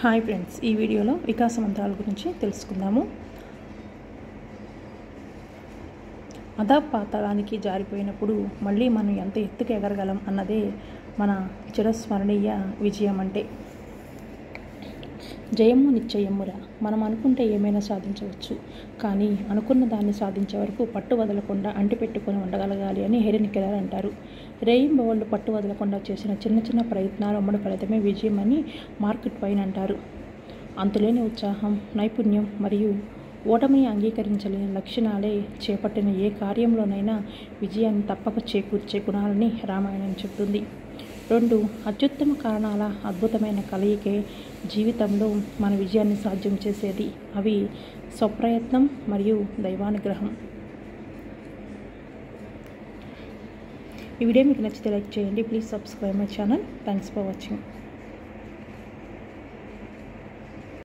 Hi friends ఈ వీడియోలో వికాస మంత్రాల గురించి తెలుసుకుందాము. అదా పాతాళానికి జారిపోయినప్పుడు మళ్ళీ మనం ఎంత ఎత్తుకు ఎగరగలం అన్నదే మన చిరస్మరణీయ విజయం అంటే జయము నిశ్చయమురా. మనం అనుకుంటే ఏమైనా సాధించవచ్చు. కానీ అనుకున్న దాన్ని సాధించే వరకు పట్టు వదలకుండా అంటిపెట్టుకొని ఉండగలగాలి అని హెరిన్ కెలర్ అంటారు. రేయింబవళ్ళు పట్టు వదలకుండా చేసిన చిన్న చిన్న ప్రయత్నాలు అమ్మడి ఫలితమే విజయం అని మార్కెట్ పైన అంటారు. అంతులేని ఉత్సాహం నైపుణ్యం మరియు ఓటమిని అంగీకరించలేని లక్షణాలే చేపట్టిన ఏ కార్యంలోనైనా విజయాన్ని తప్పక చేకూర్చే గుణాలని రామాయణం చెబుతుంది రెండు అత్యుత్తమ కారణాల అద్భుతమైన కలయికే జీవితంలో మన విజయాన్ని సాధ్యం చేసేది. అవి స్వప్రయత్నం మరియు దైవానుగ్రహం. ఈ వీడియో మీకు నచ్చితే లైక్ చేయండి. Please subscribe my channel. Thanks for watching.